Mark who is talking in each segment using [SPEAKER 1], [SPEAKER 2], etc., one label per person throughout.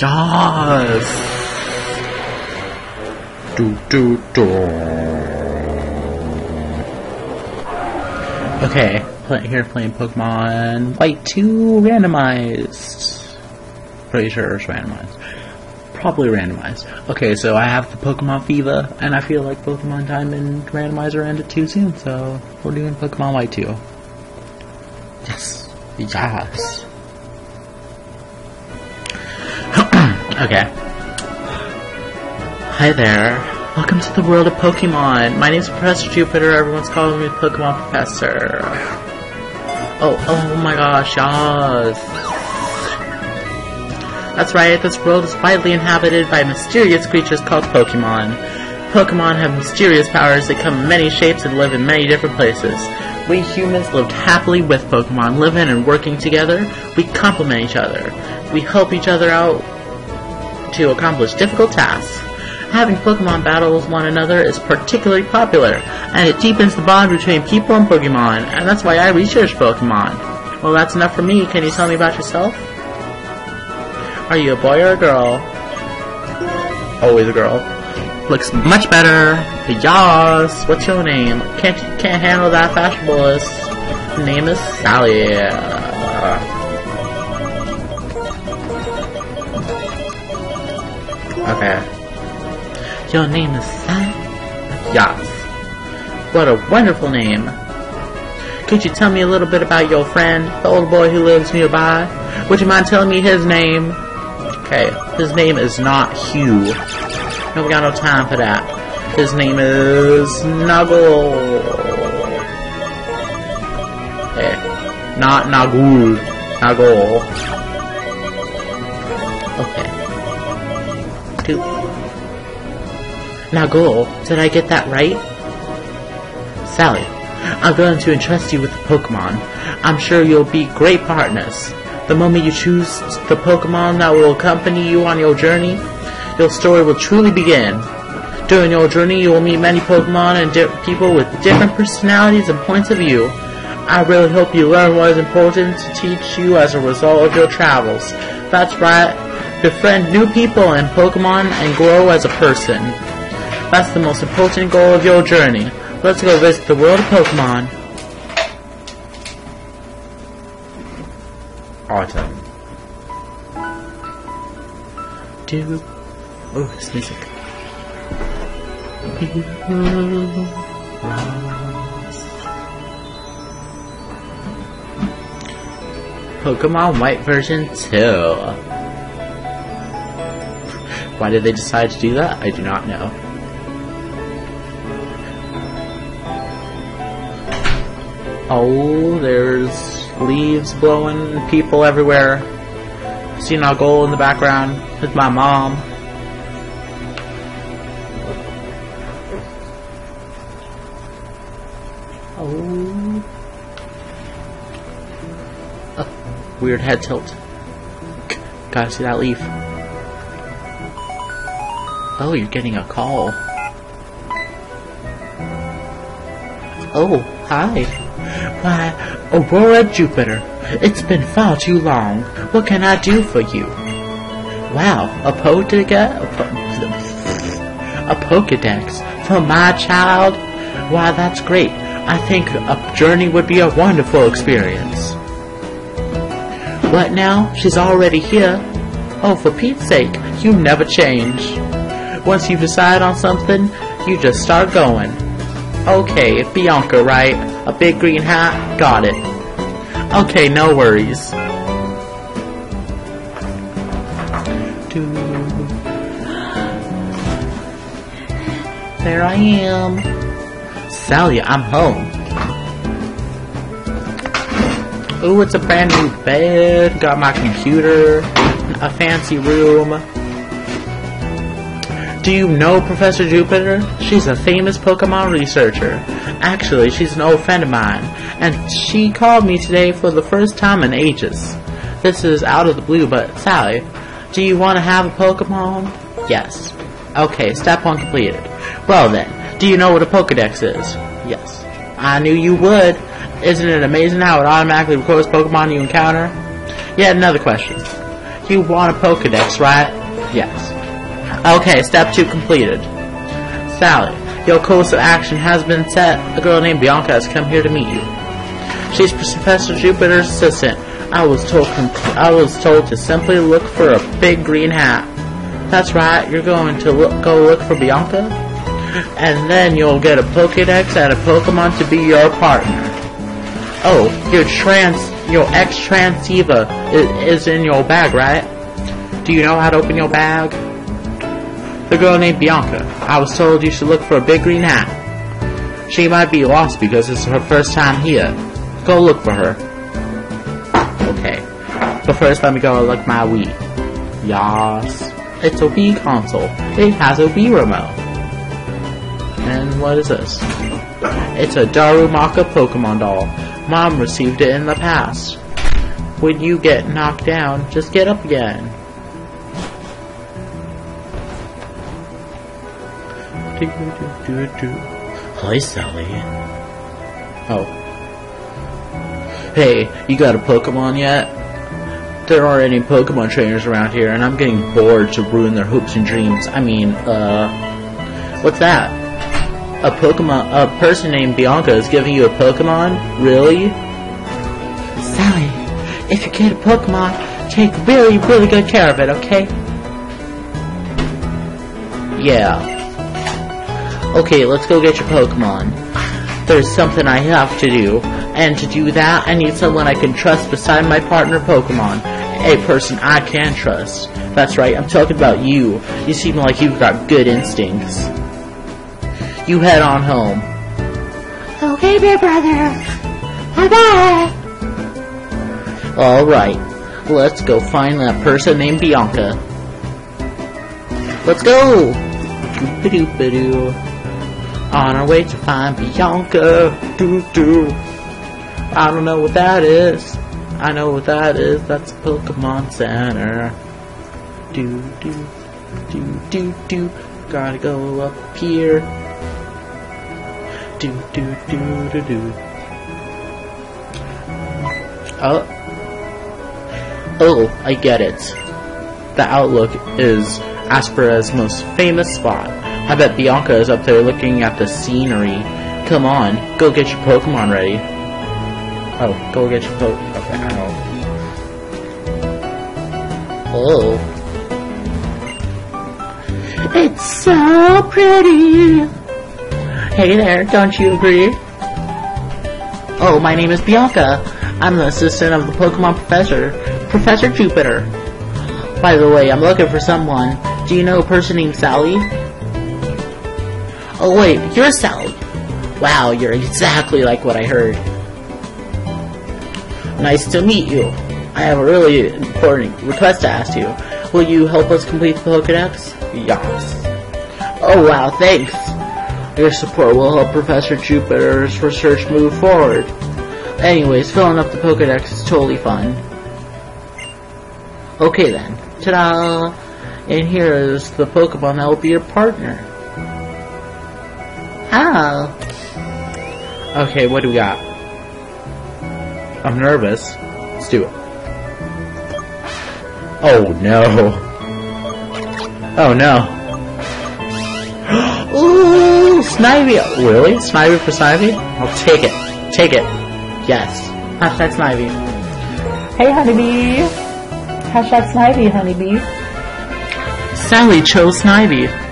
[SPEAKER 1] Yes! Do, do, do. Okay, here playing Pokemon White 2 randomized. Pretty sure it's randomized. Probably randomized. Okay, so I have the Pokemon Fever, and I feel like Pokemon Time and Randomizer ended too soon, so we're doing Pokemon White 2. Yes. Yes. Okay. Hi there. Welcome to the world of Pokemon. My name's Professor Juniper. Everyone's calling me Pokemon Professor. Oh, oh my gosh. That's right, this world is widely inhabited by mysterious creatures called Pokemon. Pokemon have mysterious powers that come in many shapes and live in many different places. We humans lived happily with Pokemon, living and working together. We complement each other. We help each other out to accomplish difficult tasks. Having Pokemon battle with one another is particularly popular, and it deepens the bond between people and Pokemon, and that's why I research Pokemon. Well, that's enough for me. Can you tell me about yourself? Are you a boy or a girl? Always a girl. Looks much better. Yas. What's your name? Can't can't handle that fashionableness. Name is Sally. Okay. Your name is Sally. Yas. What a wonderful name. Could you tell me a little bit about your friend, the old boy who lives nearby? Would you mind telling me his name? Okay, his name is not Hugh. No, we got no time for that. His name is Nuggle. Okay, not Nagul. Nuggle. Nagul, did I get that right? Sally, I'm going to entrust you with the Pokemon. I'm sure you'll be great partners. The moment you choose the Pokemon that will accompany you on your journey, your story will truly begin. During your journey, you will meet many Pokemon and people with different personalities and points of view. I really hope you learn what is important to teach you as a result of your travels. That's right, befriend new people and Pokemon and grow as a person. That's the most important goal of your journey. Let's go visit the world of Pokemon. Autumn. Do. Oh, this music. Pokemon White version 2. Why did they decide to do that? I do not know. Oh, there's leaves blowing, people everywhere. See Nagol in the background with my mom. Oh. Oh, weird head tilt. Gotta see that leaf. Oh, you're getting a call. Oh, hi. Why, oh, Aurora Juniper, it's been far too long. What can I do for you? Wow, a Pokedex? A, po- a Pokedex for my child? Why, that's great. I think a journey would be a wonderful experience. What now? She's already here. Oh, for Pete's sake, you never change. Once you decide on something, you just start going. Okay, if Bianca, right? A big green hat? Got it. Okay, no worries. There I am. Sally, I'm home. Ooh, it's a brand new bed. Got my computer. A fancy room. Do you know Professor Juniper? She's a famous Pokemon researcher. Actually, she's an old friend of mine, and she called me today for the first time in ages. This is out of the blue, but Sally, do you want to have a Pokemon? Yes. Okay, step one completed. Well then, do you know what a Pokedex is? Yes. I knew you would. Isn't it amazing how it automatically records Pokemon you encounter? Yet another question. You want a Pokedex, right? Yes. Okay, step two completed. Sally, your course of action has been set. A girl named Bianca has come here to meet you. She's Professor Juniper's assistant. I was told I was told to simply look for a big green hat. That's right, you're going to look, go look for Bianca, and then you'll get a Pokédex and a Pokemon to be your partner. Oh, your trans, your X-Transceiver is, is in your bag, right? Do you know how to open your bag? The girl named Bianca. I was told you should look for a big green hat. She might be lost because it's her first time here. Go look for her. Okay. But first, let me go look my Wii. Yas. It's a Wii console. It has a Wii remote. And what is this? It's a Darumaka Pokemon doll. Mom received it in the past. When you get knocked down, just get up again. Hi, Sally. Oh. Hey, you got a Pokemon yet? There aren't any Pokemon trainers around here, and I'm getting bored to ruin their hopes and dreams. I mean, uh... What's that? A Pokemon... A person named Bianca is giving you a Pokemon? Really? Sally, if you get a Pokemon, take really, really good care of it, okay? Yeah. Okay, let's go get your Pokemon. There's something I have to do, and to do that, I need someone I can trust beside my partner Pokemon. A person I can trust. That's right, I'm talking about you. You seem like you've got good instincts. You head on home.
[SPEAKER 2] Okay, big brother. Bye-bye.
[SPEAKER 1] Alright, let's go find that person named Bianca. Let's go! Doop-a-doop-a-doo on our way to find Bianca. Doo doo. I don't know what that is. I know what that is. That's Pokemon Center. Do do do do do. Gotta go up here. Do do do do do. Oh. Oh, I get it. The Outlook is Aspertia's most famous spot. I bet Bianca is up there looking at the scenery. Come on, go get your Pokemon ready. Oh, go get your Pokemon. Okay, I don't. Oh.
[SPEAKER 2] It's so pretty.
[SPEAKER 1] Hey there, don't you agree? Oh, my name is Bianca. I'm the assistant of the Pokemon professor, Professor Juniper. By the way, I'm looking for someone. Do you know a person named Sally? Oh wait, you're Sally. Wow, you're exactly like what I heard. Nice to meet you. I have a really important request to ask you. Will you help us complete the Pokedex? Yes. Oh wow, thanks. Your support will help Professor Juniper's research move forward. Anyways, filling up the Pokedex is totally fun. Okay then. Ta-da! And here is the Pokemon that will be your partner.
[SPEAKER 2] Oh.
[SPEAKER 1] Okay, what do we got? I'm nervous. Let's do it. Oh no. Oh no. Ooh, Snivy! Really? Snivy for Snivy? I'll take it. Take it. Yes. Hashtag Snivy.
[SPEAKER 2] Hey, honeybee. Hashtag Snivy, honeybee.
[SPEAKER 1] Sally chose Snivy.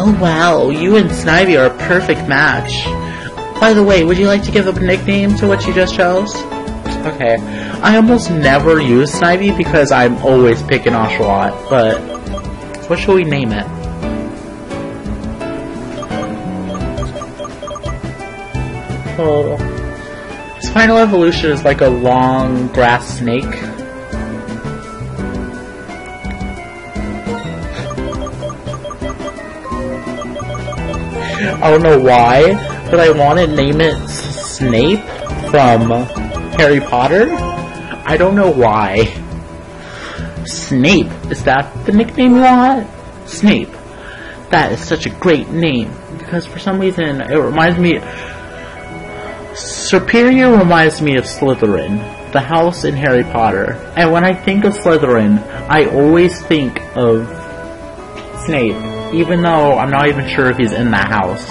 [SPEAKER 1] Oh wow, you and Snivy are a perfect match. By the way, would you like to give a nickname to what you just chose? Okay. I almost never use Snivy because I'm always picking Oshawott, but what shall we name it? Oh. His final evolution is like a long grass snake. I don't know why, but I want to name it Snape from Harry Potter. I don't know why. Snape, is that the nickname you want? Snape. That is such a great name. Because for some reason, it reminds me... Superior reminds me of Slytherin. the house in Harry Potter. And when I think of Slytherin, I always think of Snape, even though I'm not even sure if he's in that house,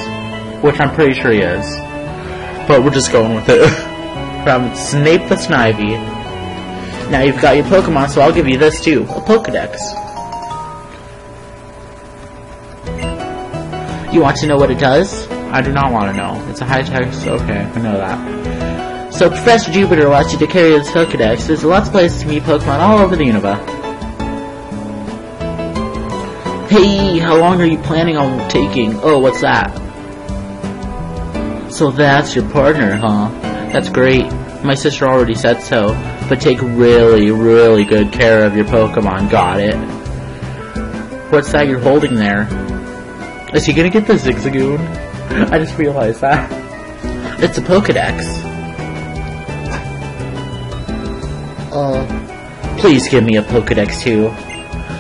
[SPEAKER 1] which I'm pretty sure he is. But we're just going with it. From Snape the Snivy. Now you've got your Pokemon, so I'll give you this too, a Pokedex. You want to know what it does? I do not want to know. It's a high text. Okay, I know that. So Professor Juniper wants you to carry this Pokedex. There's lots of places to meet Pokemon all over the universe. Hey, how long are you planning on taking? Oh, what's that? So that's your partner, huh? That's great. My sister already said so. But take really, really good care of your Pokemon. Got it. What's that you're holding there? Is he gonna get the Zigzagoon? I just realized that. It's a Pokedex. Uh, please give me a Pokedex too.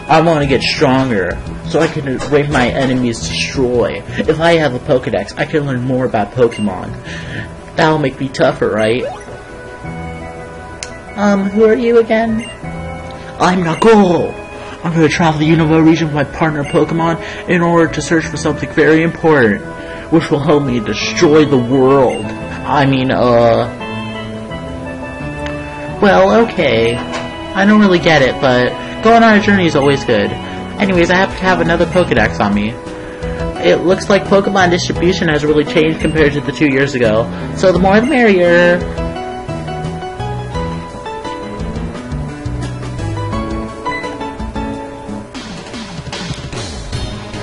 [SPEAKER 1] I want to get stronger, so I can rate my enemies destroy. If I have a Pokedex, I can learn more about Pokemon. That'll make me tougher, right? Um, who are you again? I'm Nagol! I'm gonna travel the Unova region with my partner Pokemon in order to search for something very important, which will help me destroy the world. I mean, uh... Well, okay. I don't really get it, but going on a journey is always good. Anyways, I happen to have another Pokedex on me. It looks like Pokemon distribution has really changed compared to the two years ago, so the more the merrier.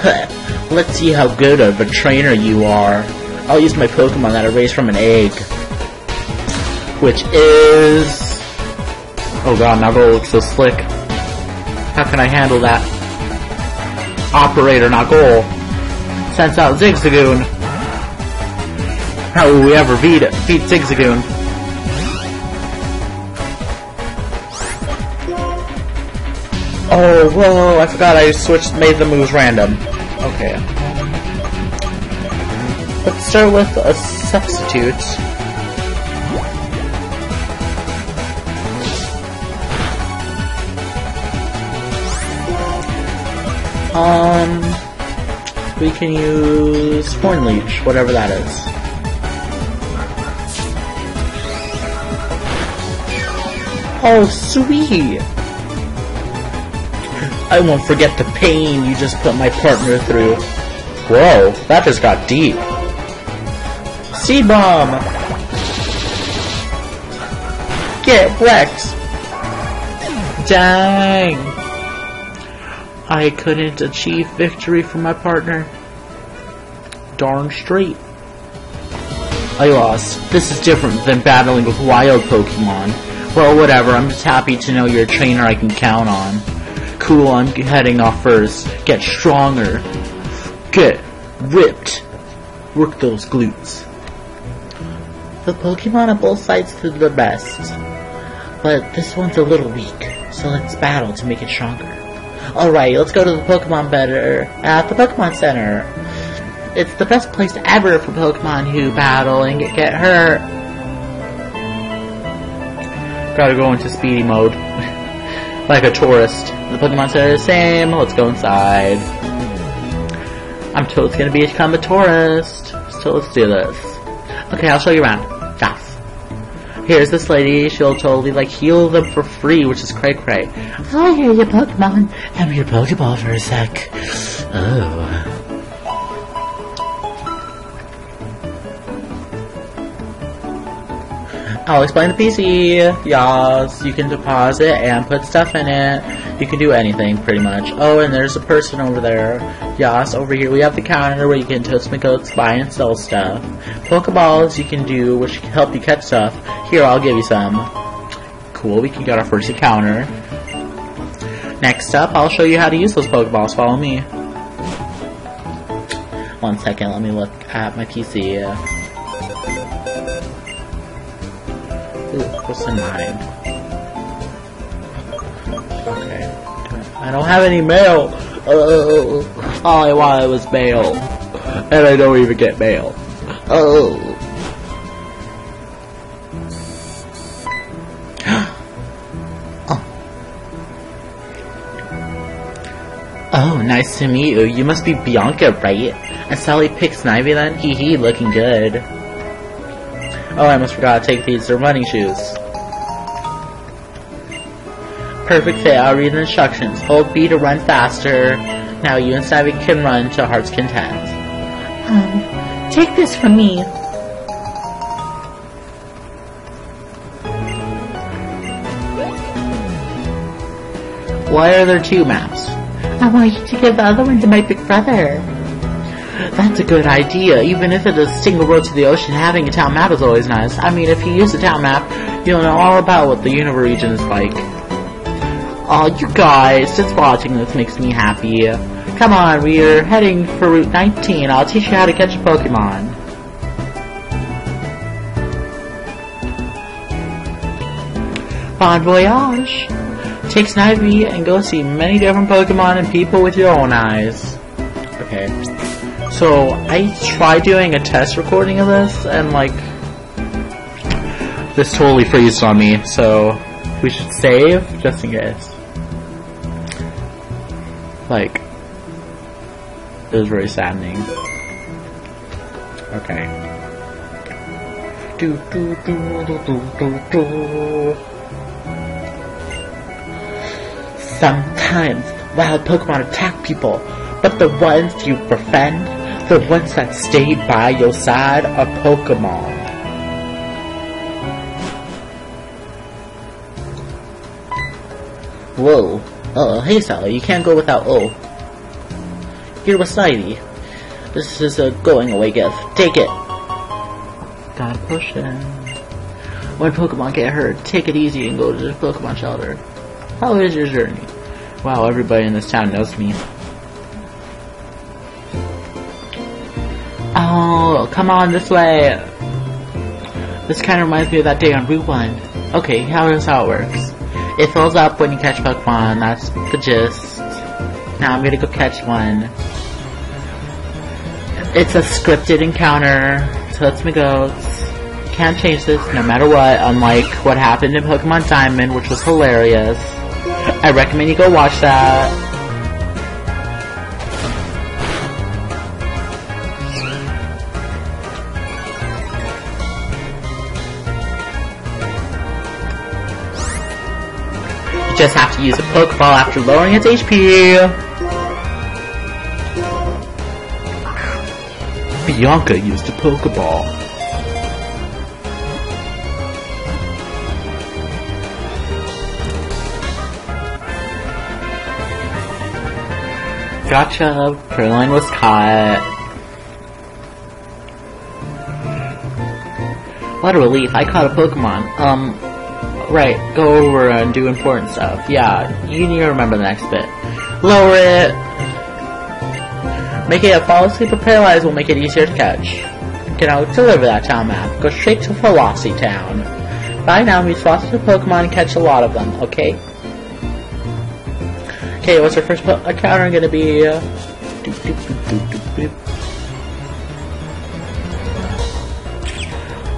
[SPEAKER 1] Let's see how good of a trainer you are. I'll use my Pokemon that I raised from an egg. Which is... Oh god, Nagol looks so slick. How can I handle that? Operator Nagol, Sends out Zigzagoon. How will we ever beat it? Beat Zigzagoon? Oh, whoa, I forgot I switched, made the moves random. Okay. Let's start with a substitute. Um, we can use Horn Leech, whatever that is. Oh, sweet! I won't forget the pain you just put my partner through. Whoa, that just got deep. Seed Bomb! Get wrecked! Dang! I couldn't achieve victory for my partner. Darn straight. I lost. This is different than battling with wild Pokemon. Well, whatever, I'm just happy to know you're a trainer I can count on. Cool, I'm heading off first. Get stronger. Get ripped. Work those glutes. The Pokemon on both sides are the best. But this one's a little weak, so let's battle to make it stronger. Alright, let's go to the Pokemon Better at the Pokemon Center. It's the best place ever for Pokemon who battle and get, get hurt. Gotta go into speedy mode. like a tourist. The Pokemon Center is the same. Let's go inside. I'm totally gonna become a tourist. So let's do this. Okay, I'll show you around. Here's this lady. She'll totally like heal them for free, which is cray cray.
[SPEAKER 2] I'll your Pokemon.
[SPEAKER 1] Have your Pokeball for a sec. Oh. I'll explain the PC. Yes, you can deposit and put stuff in it. You can do anything, pretty much. Oh, and there's a person over there. Yes, over here we have the counter where you can toast my goats, buy and sell stuff. Pokeballs you can do, which help you catch stuff. Here, I'll give you some. Cool, we can get our first encounter. Next up, I'll show you how to use those Pokeballs. Follow me. One second, let me look at my PC. Ooh, what's in mine? Okay. I don't have any mail. Oh, all I wanted was mail. And I don't even get mail. Oh. Oh, nice to meet you. You must be Bianca, right? And Sally picks Snivy then? Hee hee, looking good. Oh, I almost forgot to take these. They're running shoes. Perfect fit. I'll read the instructions. Hold B to run faster. Now you and Snivy can run to heart's content.
[SPEAKER 2] Um, take this from me.
[SPEAKER 1] Why are there two maps?
[SPEAKER 2] I want you to give the other one to my big brother.
[SPEAKER 1] That's a good idea. Even if it's a single road to the ocean, having a town map is always nice. I mean, if you use a town map, you'll know all about what the Unova region is like. Oh, you guys, just watching this makes me happy. Come on, we're heading for Route 19. I'll teach you how to catch a Pokemon. Bon voyage! Take Snivy and go see many different Pokemon and people with your own eyes. Okay. So, I tried doing a test recording of this, and like, this totally freezed on me, so we should save, just in case. Like, it was very saddening. Okay. Do, do, do, do, do, do, do. Sometimes wild Pokemon attack people, but the ones you befriend, the ones that stay by your side, are Pokemon. Whoa. Uh, hey Sally, you can't go without O. Here was Snivy. This is a going away gift. Take it. Gotta push it. When Pokemon get hurt, take it easy and go to the Pokemon shelter. How is your journey? Wow, everybody in this town knows me. Oh, come on, this way. This kind of reminds me of that day on Route 1. Okay, how is how it works? It fills up when you catch Pokemon, that's the gist. Now I'm gonna go catch one. It's a scripted encounter, so let's me go. Can't change this no matter what, unlike what happened in Pokemon Diamond, which was hilarious. I recommend you go watch that. You just have to use a Pokeball after lowering its HP. Bianca used a Pokeball. Gotcha. Caroline was caught. What a relief. I caught a Pokemon. Um, right. Go over and do important stuff. Yeah, you need to remember the next bit. Lower it. Make it a fall asleep or paralyzed will make it easier to catch. Can now deliver that town map. Go straight to Velocity Town. By now, we've spot the Pokemon and catch a lot of them, okay? Okay, what's our first encounter gonna be? Uh, doop, doop, doop.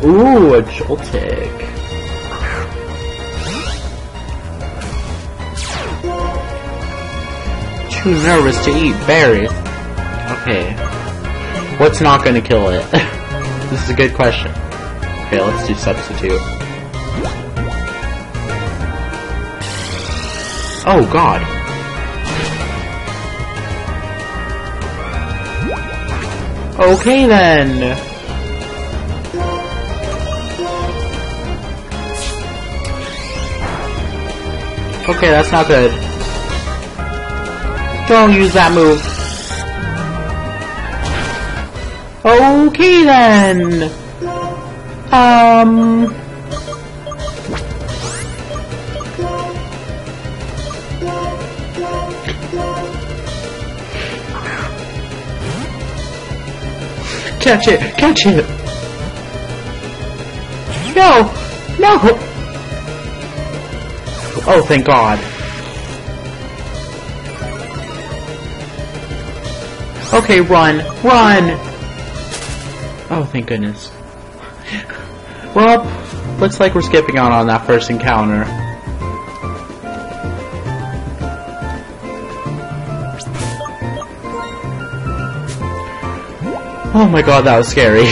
[SPEAKER 1] Ooh, a Joltik. Too nervous to eat berries. Okay. What's not gonna kill it? this is a good question. Okay, let's do substitute. Oh god. Okay then. Okay, that's not good. Don't use that move. Okay then. Um. Catch it! Catch it! No! No! Oh, thank God. Okay, run! Run! Oh, thank goodness. Well, looks like we're skipping out on that first encounter. Oh my god, that was scary.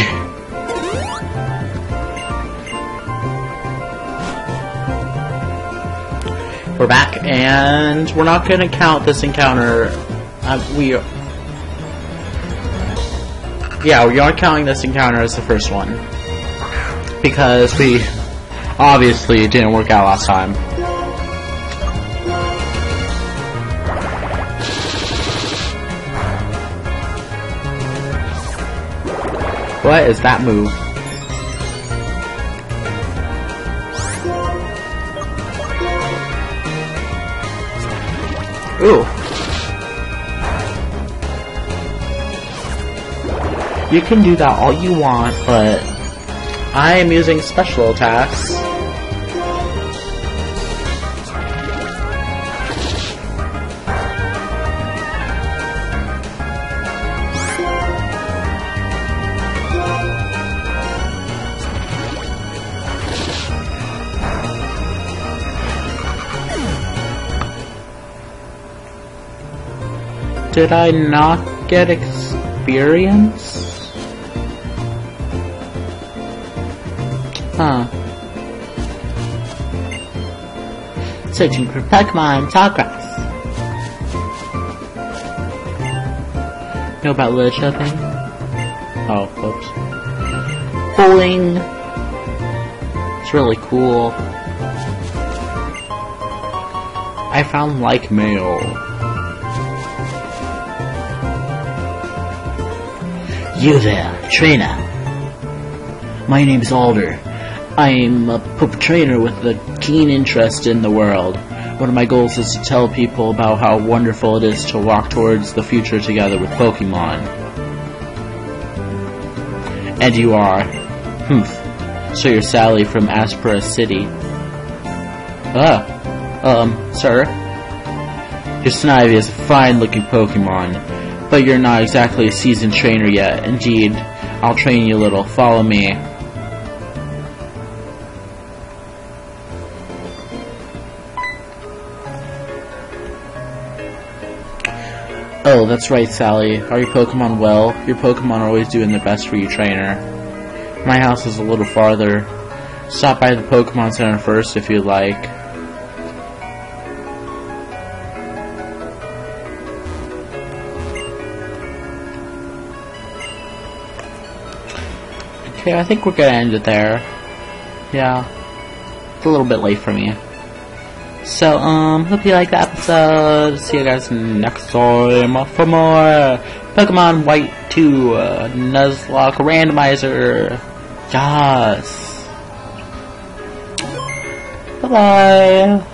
[SPEAKER 1] We're back, and we're not gonna count this encounter. Uh, we. Yeah, we are counting this encounter as the first one. Because we obviously didn't work out last time. What is that move? Ooh. You can do that all you want, but I am using special attacks. Did I not get experience? Huh. Searching for Pokemon Tallgrass. Know about literature thing? Oh, whoops. Pulling. It's really cool. I found like mail.
[SPEAKER 3] You there, trainer. My name's Alder. I'm a pup trainer with a keen interest in the world. One of my goals is to tell people about how wonderful it is to walk towards the future together with Pokemon. And you are. Humph. So you're Sally from Aspertia City. Ah. Um, sir? Your Snivy is a fine looking Pokemon but you're not exactly a seasoned trainer yet. Indeed, I'll train you a little. Follow me. Oh, that's right, Sally. Are your Pokemon well? Your Pokemon are always doing the best for you, trainer. My house is a little farther. Stop by the Pokemon Center first if you'd like. Okay, I think we're gonna end it there. Yeah. It's a little bit late for me. So, um, hope you liked the episode. See you guys next time for more Pokemon White 2 uh, Nuzlocke Randomizer. Yes. Bye-bye.